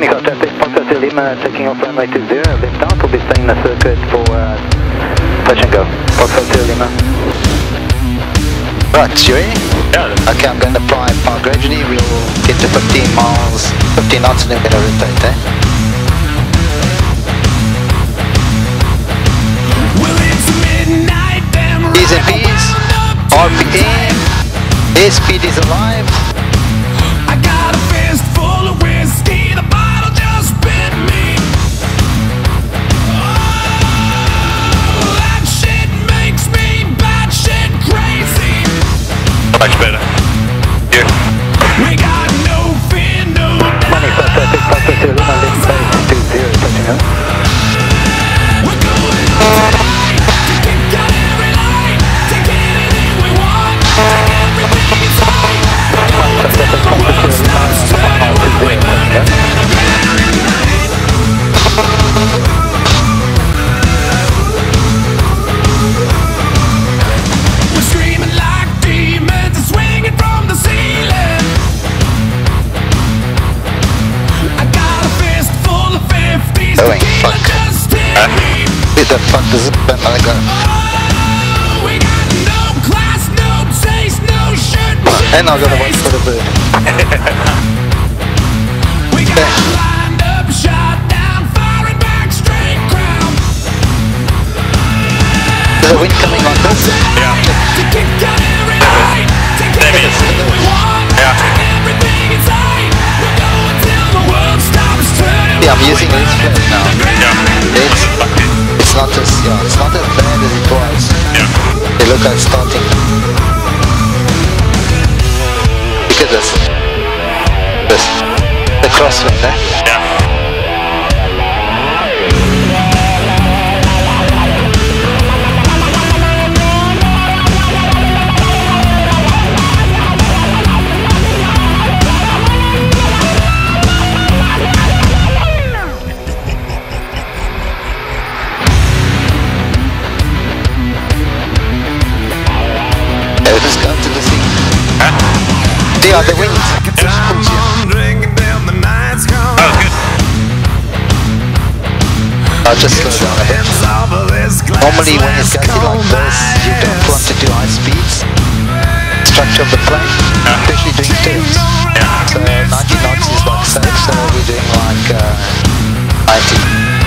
25 traffic, Foxtrot Lima taking off runway 20, lift out, will be staying in the circuit for uh, touch and go. Foxtrot Lima. Right, you ready? Yeah. Okay, I'm going to apply power gradually. We'll get to 15 miles, 15 knots, and then we're going to rotate, eh? P's and. P's, RPM, airspeed is alive. And I got a one for the bird. We got lined up, shot down, firing back straight crown. There's a wind coming like this. Yeah. To kick out every line, take There is. we want, Yeah. take everything inside. We're going till the world stops turning. Yeah, I'm using this it to now. the ground. It's, it's not as, yeah, it's not as bad as it was. Yeah. Hey, look, I'm starting. This. This. The crosswind, eh? Yeah. I'll just slow down a bit. Normally when it's gassy like this, you don't want to do high speeds. Structure of the plane, especially doing turns. So 90 knots is like safe, so we're doing like uh, 90.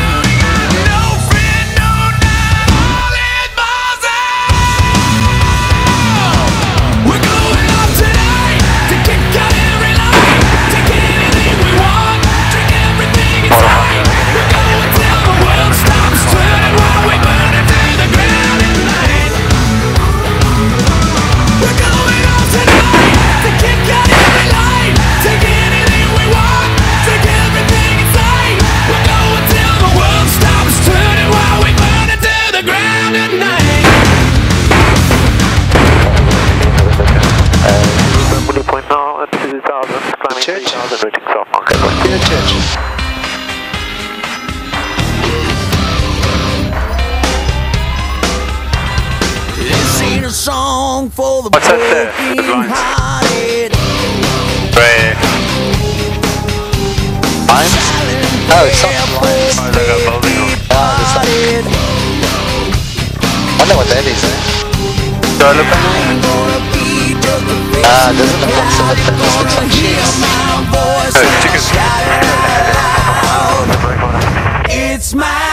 Song for the What's that? The broken-hearted. Right. Oh, it's not lines. Oh, they got building on. Ah, there's like, wonder what that is, eh? Solar panel? Ain't gonna be Ah, doesn't look like solar panels, looks like hear sheets. my Oh, chicken. shout it out. It's my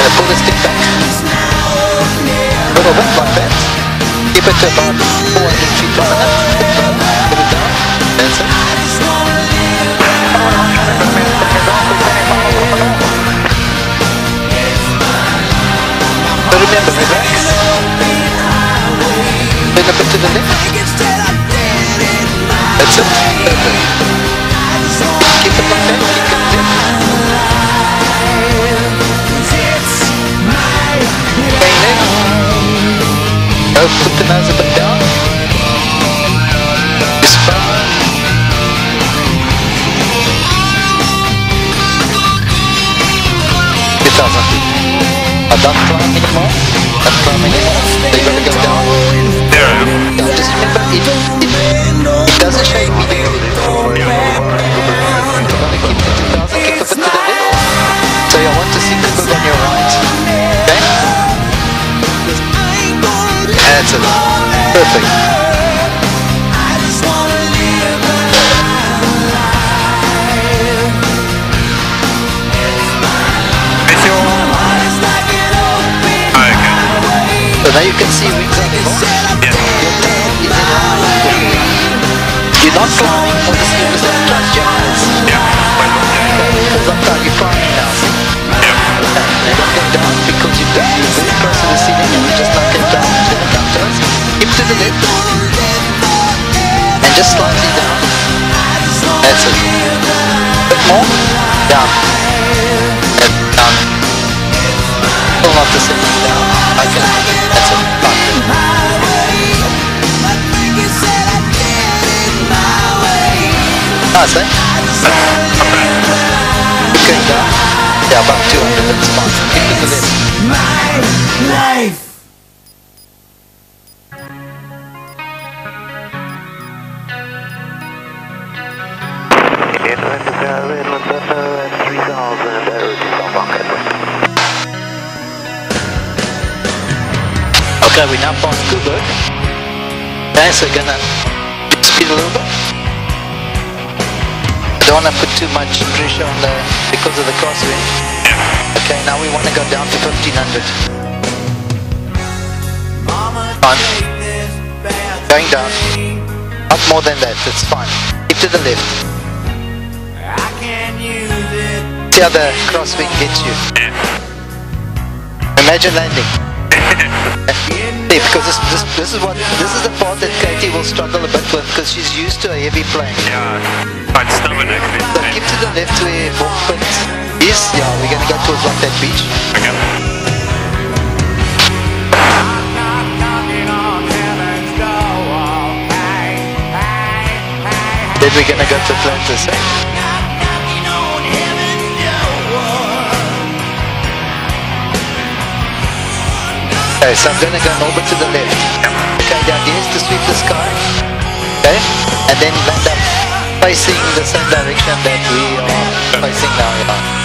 Pull the stick back. Little bit like that. Keep it to about 400 feet per minute. Put it down. That's it. So remember, relax. Then a bit to the left. That's it. Perfect. Keep it like that. Keep it there. Going That's. Perfect. Is. So now you can see wings on the box. Yeah. Your tail is in line with the wing. You're not climbing for the surface and trust your. Yeah. Because I'm you're climbing now? Yeah. You don't get down because you're, you're close to the ceiling and you just knock it down to the down to us. Hip to the left. And just slightly down. That's it. Bit more. Down. And down. Still not the same. Down. Okay. That's it. Fine. Nice, eh? Keep going down. Yeah, about 200. That's fine. Keep to the left. Inland we now past Koeberg. So gonna speed a little bit. I don't wanna put too much pressure on the, because of the crosswind. Okay, now we wanna go down to 1500. Fine. Going down. Not more than that, it's fine. Keep to the left. See how the crosswind gets you. Imagine landing. Because this, this, this is what this is the part that Katie will struggle a bit with because she's used to a heavy plane. Yeah. Quite stubborn, eh, actually. So keep to the left where Bokpit is. Yeah, we're gonna go towards like that beach. Okay. Then we're gonna go to Atlantis. Eh? Okay, so I'm gonna go over to the left. Okay, the idea is to sweep the sky. Okay, and then land up facing the same direction that we are facing now. Yeah.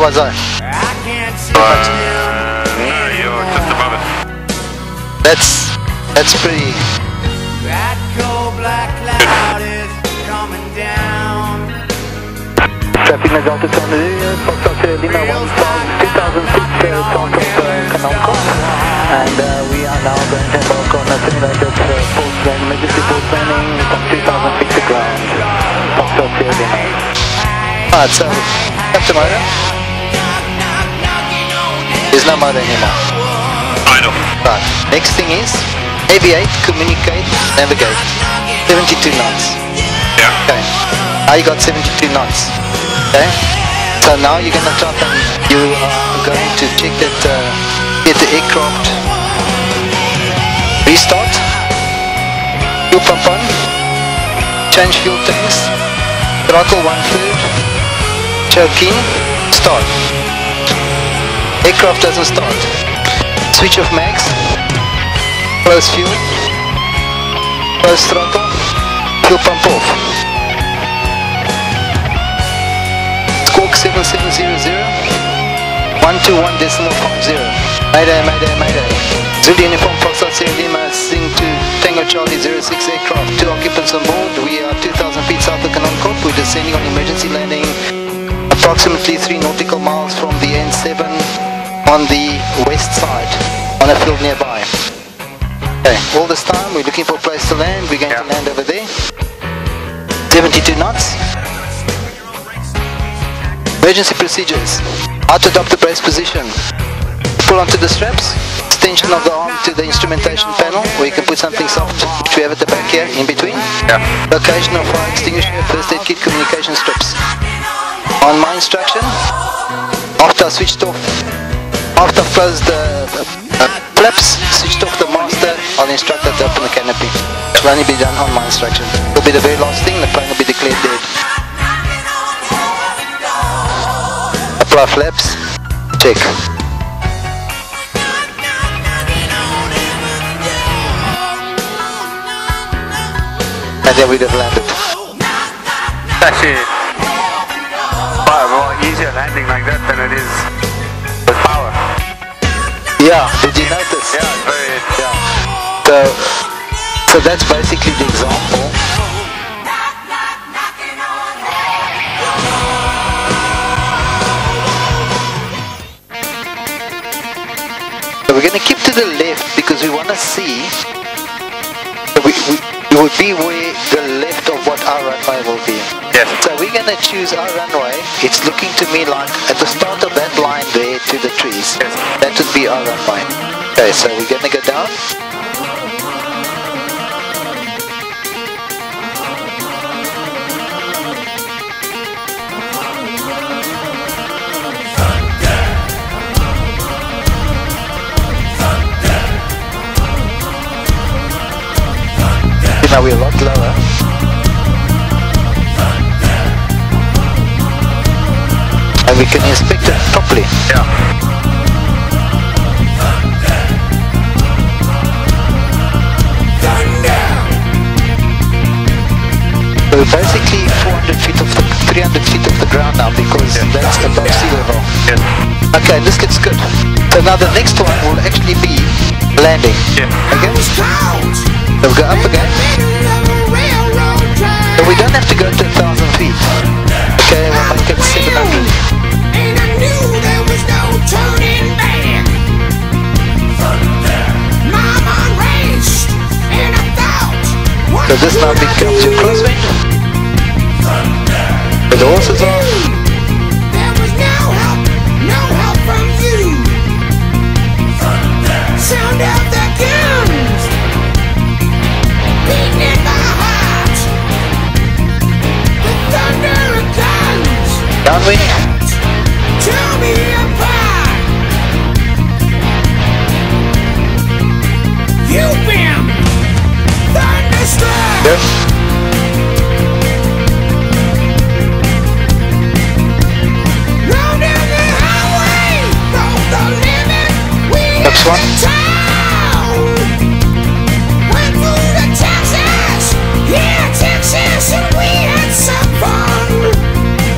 Was I? uh, you're just above it. That's that's pretty. That cold black cloud is coming down. Lima 1000, 2006, uh, south of uh, Canonco. And uh, we are now going to embark on a simulated uh, post plan, emergency post planning from 3000 feet to ground. Foxtrot Lima. Alright, so Captain Motor. There's no motor anymore. I know. Right. Next thing is aviate, communicate, navigate. 72 knots. Yeah. Okay. You got 72 knots. Okay. So now you're gonna drop and you are going to check that uh, get the aircraft restart. Fuel pump on. Change fuel tanks. Throttle one third. Choking. Start. Aircraft doesn't start. Switch off max. Close fuel. Close throttle. Fuel pump off. Squawk 7700. 121 decimal 50. Mayday, mayday, mayday. Zulu Uniform Foxtrot Sierra Lima sing to Tango Charlie 06 aircraft. Two occupants on board. We are 2,000 feet south of Canon Corp. We're descending on emergency landing approximately 3 nautical miles from the N7 on the west side on a field nearby. Okay, all this time we're looking for a place to land. We're going to land over there. 72 knots. Emergency procedures. How to adopt the brace position. Pull onto the straps. Extension of the arm to the instrumentation panel, or you can put something soft, which we have at the back here, in between. Yeah. Location of fire extinguisher, first aid kit, communication strips. On my instruction, after I switched off, after closed the uh, flaps, switched off the master, I'll instruct that to open the canopy. It will only be done on my instruction. It will be the very last thing, the plane will be declared dead. Apply flaps, check. And then we'd have landed. Actually quite a more easier landing like that than it is. Yeah, did you notice? Yeah, very, yeah. So, so that's basically the example. So we're going to keep to the left because we want to see. so We, we, it would be where the left of what our runway will be. Yes. So we're going to choose our runway. It's looking to me like at the start of that line there to the trees. Yes. That would be our runway. Okay, so we're going to go down. Now we're a lot lower. We can inspect it properly. Yeah. We're basically 400 feet of the 300 feet of the ground now because that's above sea level. Yes. Okay, this looks good. So now the next one will actually be landing. Yeah. Okay? So we go up again. So we don't have to go to So this now becomes your crosswind. The doors is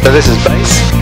So this is base.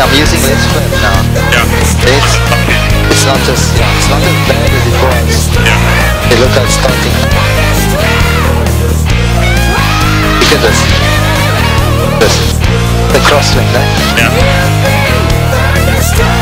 I'm using this clip now. Yeah. It's, it's not just yeah, it's not as bad as it was. Yeah. They look at starting. Look at this. This. The crosslink, right? Eh? Yeah.